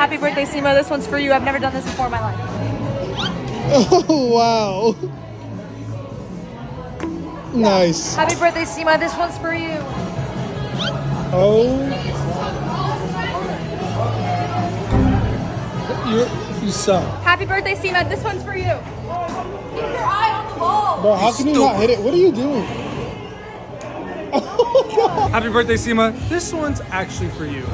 Happy birthday, Sima. This one's for you. I've never done this before in my life. Oh, wow. Nice. Happy birthday, Sima. This one's for you. Oh. You you suck. Happy birthday, Sima. This one's for you. Keep your eye on the ball. Bro, how can you not hit it? What are you doing? Happy birthday, Sima. This one's actually for you.